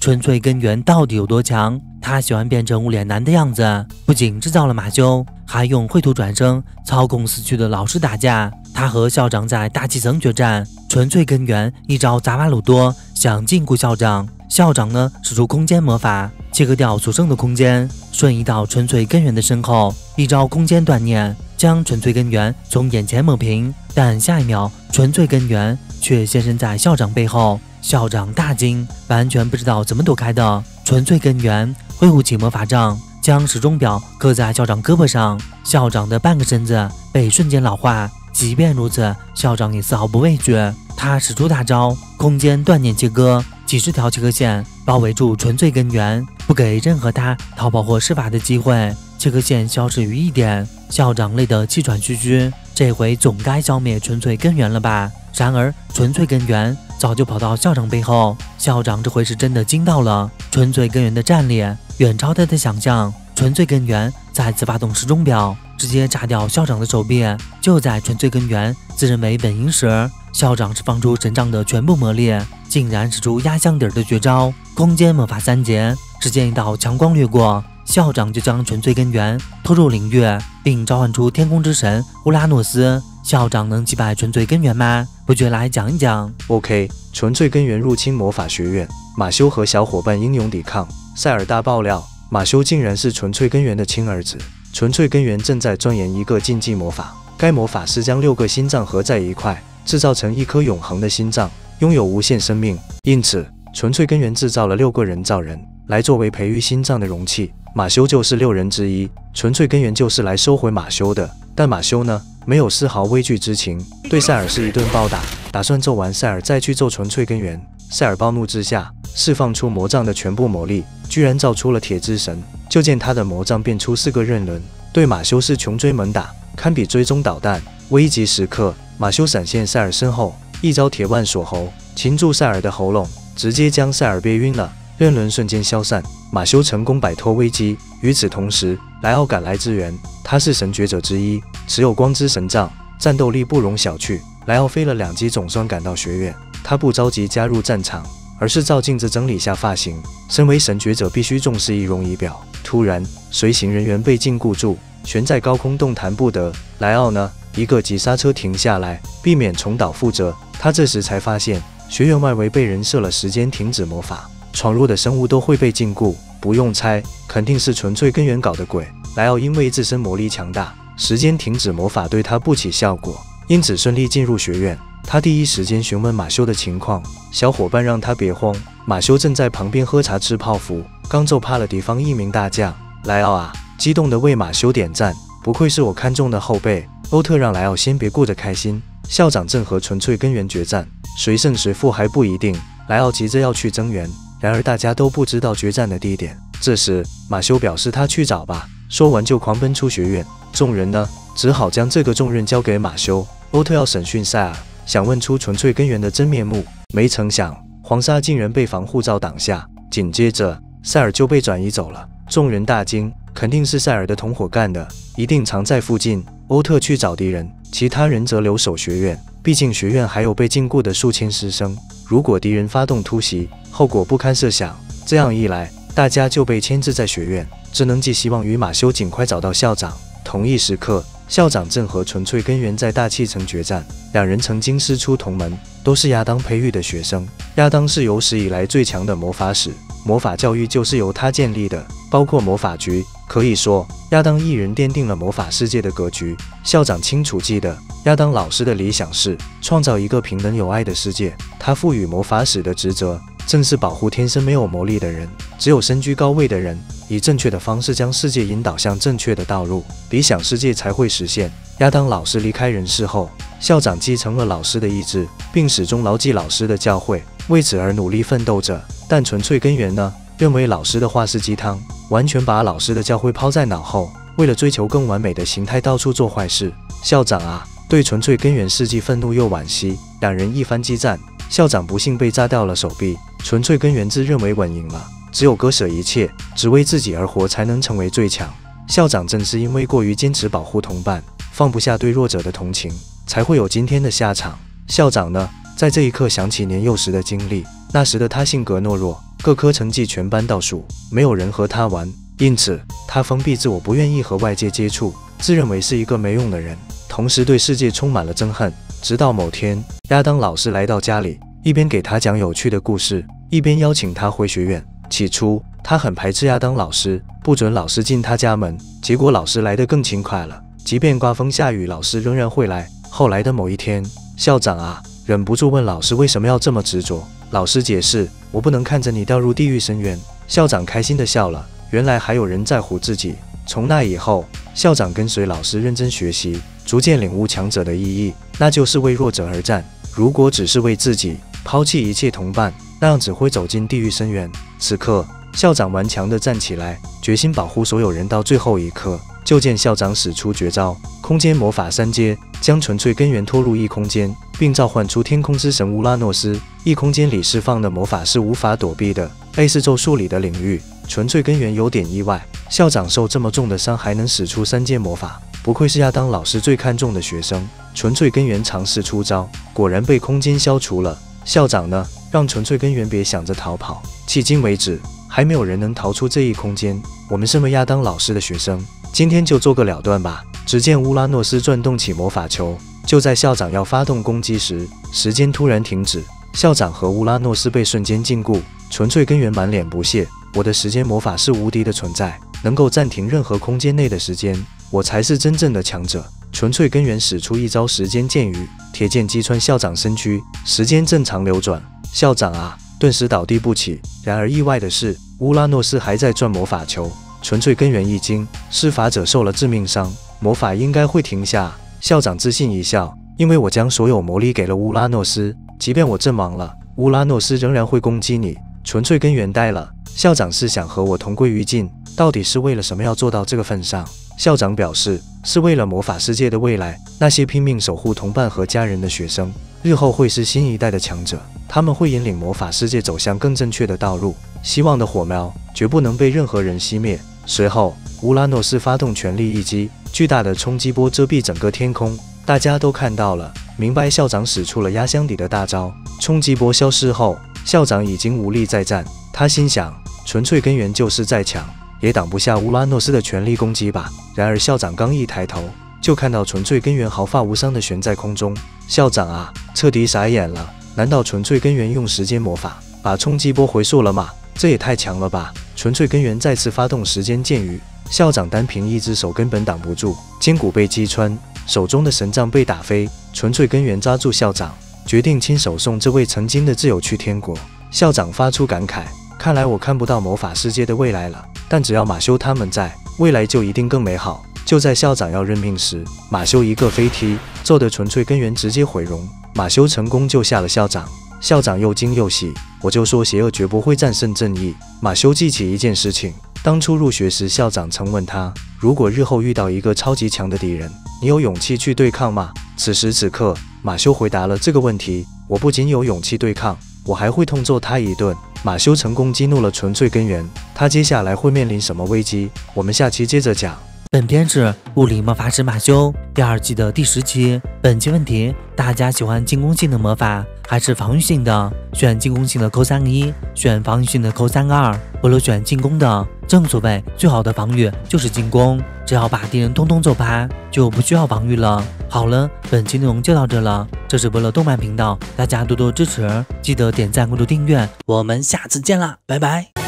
纯粹根源到底有多强。他喜欢变成无脸男的样子，不仅制造了马修，还用绘图转生操控死去的老师打架。他和校长在大气层决战，纯粹根源一招砸瓦鲁多想禁锢校长，校长呢使出空间魔法切割掉所剩的空间，瞬移到纯粹根源的身后，一招空间断念将纯粹根源从眼前抹平。但下一秒，纯粹根源却现身在校长背后，校长大惊，完全不知道怎么躲开的。纯粹根源挥舞起魔法杖，将时钟表刻在校长胳膊上，校长的半个身子被瞬间老化。即便如此，校长也丝毫不畏惧。他使出大招“空间断念切割”，几十条切割线包围住纯粹根源，不给任何他逃跑或施法的机会。切割线消失于一点，校长累得气喘吁吁。这回总该消灭纯粹根源了吧？然而，纯粹根源早就跑到校长背后。校长这回是真的惊到了，纯粹根源的战力远超他的想象。纯粹根源再次发动时钟表。直接炸掉校长的手臂！就在纯粹根源自认为稳赢时，校长释放出神杖的全部魔力，竟然使出压箱底的绝招——空间魔法三节。只见一道强光掠过，校长就将纯粹根源拖入领域，并召唤出天空之神乌拉诺斯。校长能击败纯粹根源吗？不觉来讲一讲。OK，纯粹根源入侵魔法学院，马修和小伙伴英勇抵抗。塞尔大爆料：马修竟然是纯粹根源的亲儿子。纯粹根源正在钻研一个禁忌魔法，该魔法是将六个心脏合在一块，制造成一颗永恒的心脏，拥有无限生命。因此，纯粹根源制造了六个人造人来作为培育心脏的容器。马修就是六人之一。纯粹根源就是来收回马修的，但马修呢，没有丝毫畏惧之情，对塞尔是一顿暴打，打算揍完塞尔再去揍纯粹根源。塞尔暴怒之下，释放出魔杖的全部魔力，居然造出了铁之神。就见他的魔杖变出四个刃轮，对马修是穷追猛打，堪比追踪导弹。危急时刻，马修闪现塞尔身后，一招铁腕锁喉，擒住塞尔的喉咙，直接将塞尔憋晕了。刃轮瞬间消散，马修成功摆脱危机。与此同时，莱奥赶来支援，他是神觉者之一，持有光之神杖，战斗力不容小觑。莱奥飞了两级总算赶到学院，他不着急加入战场，而是照镜子整理下发型。身为神觉者，必须重视仪容仪表。突然，随行人员被禁锢住，悬在高空动弹不得。莱奥呢？一个急刹车停下来，避免重蹈覆辙。他这时才发现，学院外围被人设了时间停止魔法，闯入的生物都会被禁锢。不用猜，肯定是纯粹根源搞的鬼。莱奥因为自身魔力强大，时间停止魔法对他不起效果，因此顺利进入学院。他第一时间询问马修的情况，小伙伴让他别慌。马修正在旁边喝茶吃泡芙。刚揍怕了敌方一名大将，莱奥啊，激动地为马修点赞，不愧是我看中的后辈。欧特让莱奥先别顾着开心，校长正和纯粹根源决战，谁胜谁负还不一定。莱奥急着要去增援，然而大家都不知道决战的地点。这时马修表示他去找吧，说完就狂奔出学院。众人呢，只好将这个重任交给马修。欧特要审讯塞尔，想问出纯粹根源的真面目，没成想黄沙竟然被防护罩挡下，紧接着。塞尔就被转移走了，众人大惊，肯定是塞尔的同伙干的，一定藏在附近。欧特去找敌人，其他人则留守学院，毕竟学院还有被禁锢的数千师生，如果敌人发动突袭，后果不堪设想。这样一来，大家就被牵制在学院，只能寄希望于马修尽快找到校长。同一时刻，校长正和纯粹根源在大气层决战，两人曾经师出同门，都是亚当培育的学生。亚当是有史以来最强的魔法使。魔法教育就是由他建立的，包括魔法局。可以说，亚当一人奠定了魔法世界的格局。校长清楚记得，亚当老师的理想是创造一个平等有爱的世界。他赋予魔法使的职责，正是保护天生没有魔力的人。只有身居高位的人，以正确的方式将世界引导向正确的道路，理想世界才会实现。亚当老师离开人世后，校长继承了老师的意志，并始终牢记老师的教诲，为此而努力奋斗着。但纯粹根源呢？认为老师的话是鸡汤，完全把老师的教诲抛在脑后，为了追求更完美的形态，到处做坏事。校长啊，对纯粹根源事迹愤怒又惋惜。两人一番激战，校长不幸被炸掉了手臂。纯粹根源自认为稳赢了，只有割舍一切，只为自己而活，才能成为最强。校长正是因为过于坚持保护同伴，放不下对弱者的同情，才会有今天的下场。校长呢，在这一刻想起年幼时的经历。那时的他性格懦弱，各科成绩全班倒数，没有人和他玩，因此他封闭自我，不愿意和外界接触，自认为是一个没用的人，同时对世界充满了憎恨。直到某天，亚当老师来到家里，一边给他讲有趣的故事，一边邀请他回学院。起初，他很排斥亚当老师，不准老师进他家门。结果，老师来得更勤快了，即便刮风下雨，老师仍然会来。后来的某一天，校长啊，忍不住问老师为什么要这么执着。老师解释：“我不能看着你掉入地狱深渊。”校长开心地笑了，原来还有人在乎自己。从那以后，校长跟随老师认真学习，逐渐领悟强者的意义，那就是为弱者而战。如果只是为自己，抛弃一切同伴，那样只会走进地狱深渊。此刻，校长顽强地站起来，决心保护所有人到最后一刻。就见校长使出绝招——空间魔法三阶，将纯粹根源拖入异空间，并召唤出天空之神乌拉诺斯。异空间里释放的魔法是无法躲避的，A 是咒术里的领域。纯粹根源有点意外，校长受这么重的伤还能使出三阶魔法，不愧是亚当老师最看重的学生。纯粹根源尝试出招，果然被空间消除了。校长呢？让纯粹根源别想着逃跑。迄今为止，还没有人能逃出这一空间。我们身为亚当老师的学生。今天就做个了断吧。只见乌拉诺斯转动起魔法球，就在校长要发动攻击时，时间突然停止，校长和乌拉诺斯被瞬间禁锢。纯粹根源满脸不屑：“我的时间魔法是无敌的存在，能够暂停任何空间内的时间，我才是真正的强者。”纯粹根源使出一招时间剑雨，铁剑击穿校长身躯，时间正常流转。校长啊，顿时倒地不起。然而意外的是，乌拉诺斯还在转魔法球。纯粹根源一惊，施法者受了致命伤，魔法应该会停下。校长自信一笑，因为我将所有魔力给了乌拉诺斯，即便我阵亡了，乌拉诺斯仍然会攻击你。纯粹根源呆了，校长是想和我同归于尽，到底是为了什么要做到这个份上？校长表示，是为了魔法世界的未来，那些拼命守护同伴和家人的学生，日后会是新一代的强者，他们会引领魔法世界走向更正确的道路。希望的火苗绝不能被任何人熄灭。随后，乌拉诺斯发动全力一击，巨大的冲击波遮蔽整个天空。大家都看到了，明白校长使出了压箱底的大招。冲击波消失后，校长已经无力再战。他心想：纯粹根源就是再强，也挡不下乌拉诺斯的全力攻击吧。然而，校长刚一抬头，就看到纯粹根源毫发无伤地悬在空中。校长啊，彻底傻眼了！难道纯粹根源用时间魔法把冲击波回溯了吗？这也太强了吧！纯粹根源再次发动时间剑雨，校长单凭一只手根本挡不住，肩骨被击穿，手中的神杖被打飞。纯粹根源抓住校长，决定亲手送这位曾经的挚友去天国。校长发出感慨：看来我看不到魔法世界的未来了，但只要马修他们在，未来就一定更美好。就在校长要认命时，马修一个飞踢，揍得纯粹根源直接毁容。马修成功救下了校长。校长又惊又喜，我就说邪恶绝不会战胜正义。马修记起一件事情，当初入学时，校长曾问他，如果日后遇到一个超级强的敌人，你有勇气去对抗吗？此时此刻，马修回答了这个问题：我不仅有勇气对抗，我还会痛揍他一顿。马修成功激怒了纯粹根源，他接下来会面临什么危机？我们下期接着讲。本片是《物理魔法师马修》第二季的第十期。本期问题：大家喜欢进攻性的魔法还是防御性的？选进攻性的扣三个一，选防御性的扣三个二。不如选进攻的，正所谓最好的防御就是进攻，只要把敌人通通揍趴，就不需要防御了。好了，本期内容就到这了。这是伯乐动漫频道，大家多多支持，记得点赞、关注、订阅。我们下次见啦，拜拜。